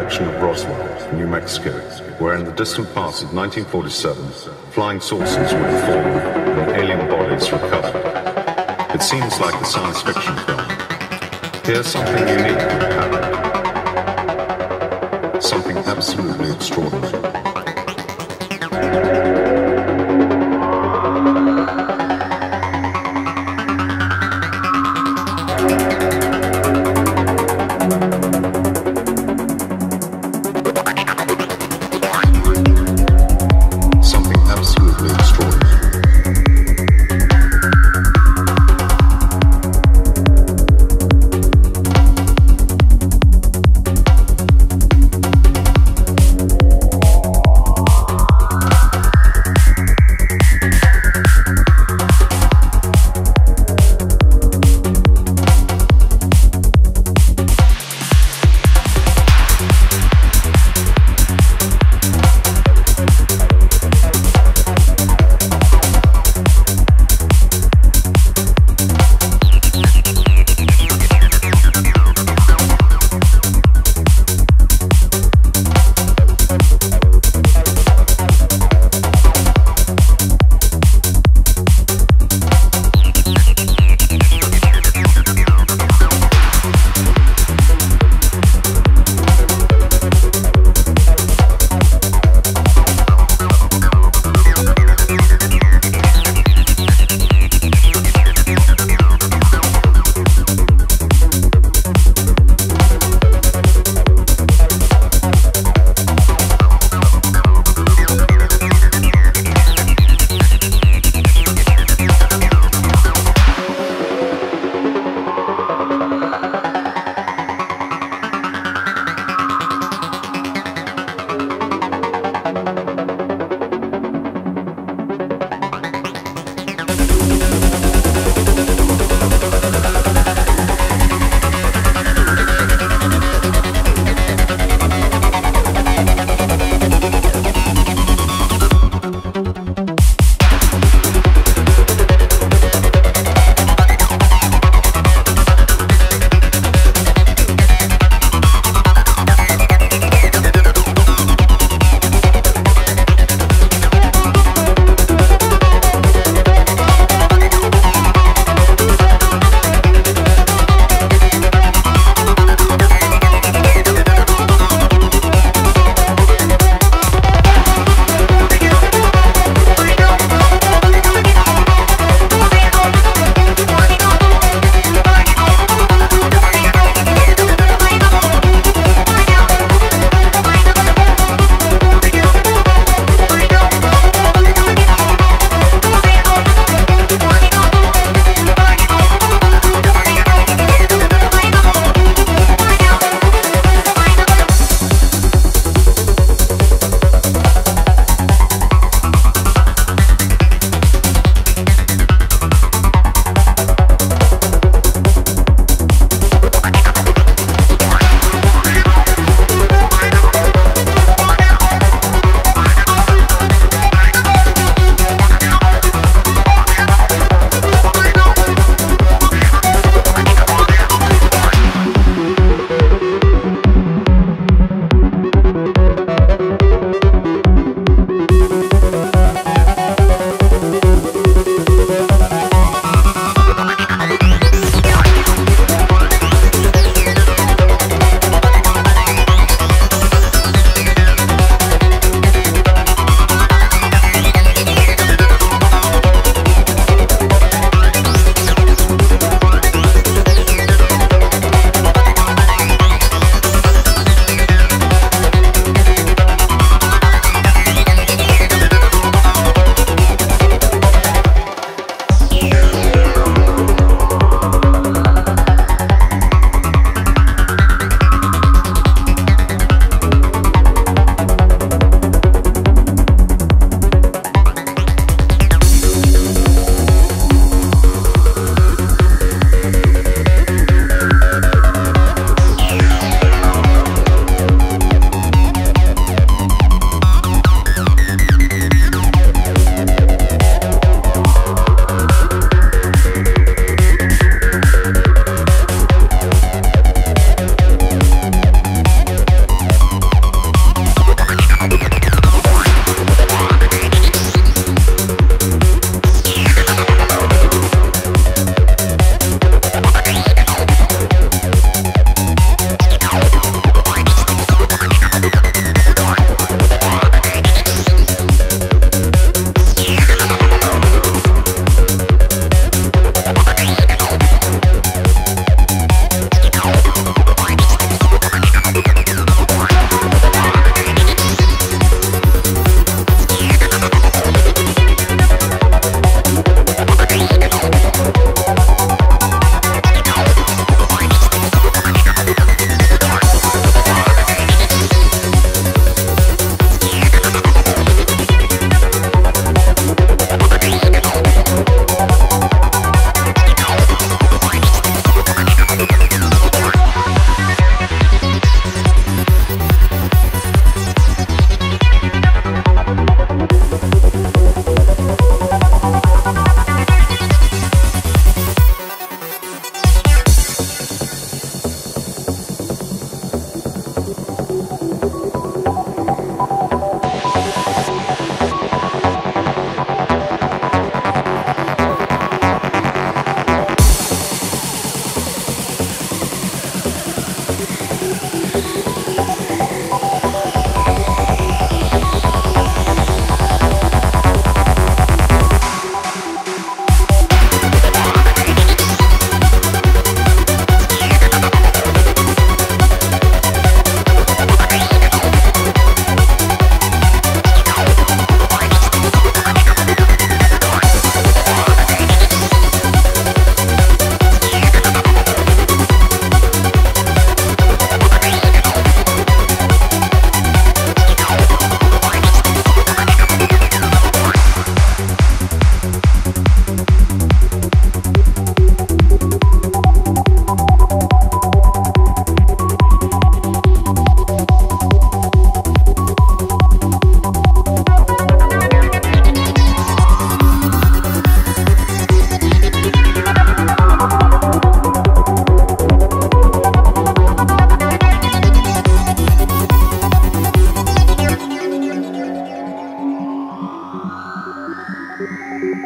direction of Roswell, New Mexico, where in the distant past of 1947, flying saucers were informed and alien bodies recovered. It seems like a science fiction film. Here's something unique happened. Something absolutely extraordinary. Música